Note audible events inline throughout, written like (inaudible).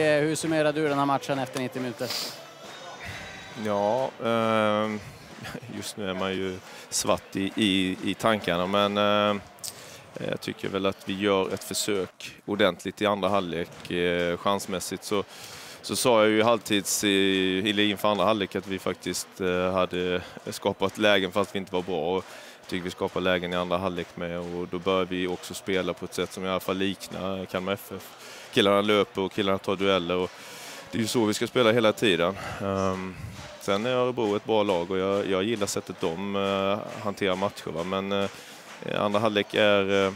Eh, hur summerar du den här matchen efter 90 minuter? Ja, ehm, (laughs) just nu är man ju svart i, i, i tankarna men eh, jag tycker väl att vi gör ett försök ordentligt i andra halvlek. Eh, chansmässigt så, så sa jag ju i eller inför andra halvlek att vi faktiskt eh, hade skapat lägen fast vi inte var bra. Och jag tycker vi skapar lägen i andra halvlek med och då bör vi också spela på ett sätt som i alla fall liknar Kalmar FF. Killarna löper och killarna tar dueller. Och det är ju så vi ska spela hela tiden. Um, sen är Örebro ett bra lag och jag, jag gillar sättet de uh, hanterar matcher. Va? Men uh, andra halvlek är eh, uh,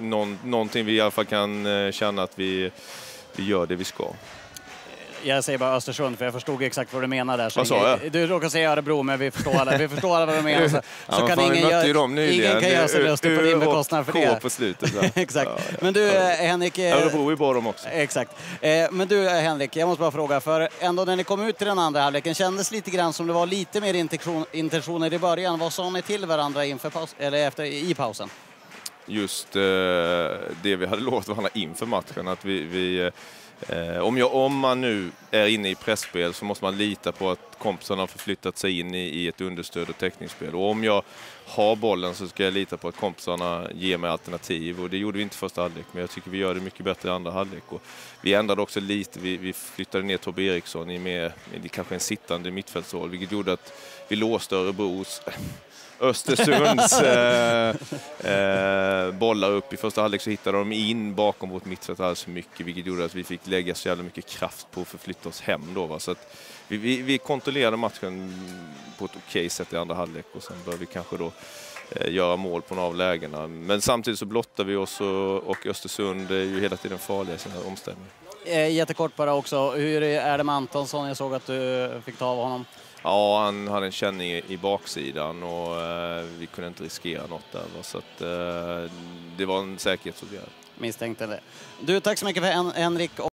någon, någonting vi i alla fall kan uh, känna att vi, vi gör det vi ska jag säger bara Östersund för jag förstod exakt vad du menar där. vad sa jag? Du råkar säga Örebro men vi förstår alla, vi förstår alla vad du menar. (laughs) Så, ja, så kan fan, ingen, gör, ingen kan göra sig lustig på din bekostnad för det. på slutet. (laughs) exakt. Ja, men du ja. Henrik... Eh, Örebro är bra de också. Exakt. Eh, men du Henrik, jag måste bara fråga, för ändå när ni kom ut i den andra halvleken kändes lite grann som det var lite mer intentioner i början. Vad sa ni till varandra inför paus, eller efter, i pausen? Just eh, det vi hade lovat varandra inför matchen, att vi, vi Eh, om, jag, om, man nu är inne i pressspel så måste man lita på att kompisarna har förflyttat sig in i, i ett understöd och täckningsspel. Och om jag har bollen så ska jag lita på att kompisarna ger mig alternativ. Och det gjorde vi inte första halvlek, men jag tycker vi gör det mycket bättre i andra halvlek. Och vi ändrade också lite, vi, vi flyttade ner Tobbe Eriksson i mer, i kanske en sittande mittfältsroll, vilket gjorde att vi låste Örebros (laughs) Östersunds (laughs) eh, eh, bollar upp. I första halvlek så hittade de in bakom vårt mittfält alldeles för mycket, vilket gjorde att vi fick lägga så jävla mycket kraft på att förflytta oss hem. Då, va? Så att vi, vi, vi kontrollerade matchen på ett okej okay sätt i andra halvlek och sen bör vi kanske då eh, göra mål på några av lägena. Men samtidigt så blottar vi oss och, Östersund är ju hela tiden farliga i sina omställningar. Eh, jättekort bara också, hur är det med Antonsson? Jag såg att du fick ta av honom. Ja, han hade en känning i, baksidan och eh, vi kunde inte riskera något där. Så att, det var en säkerhetsåtgärd. Misstänkte det. Du, tack så mycket för Henrik.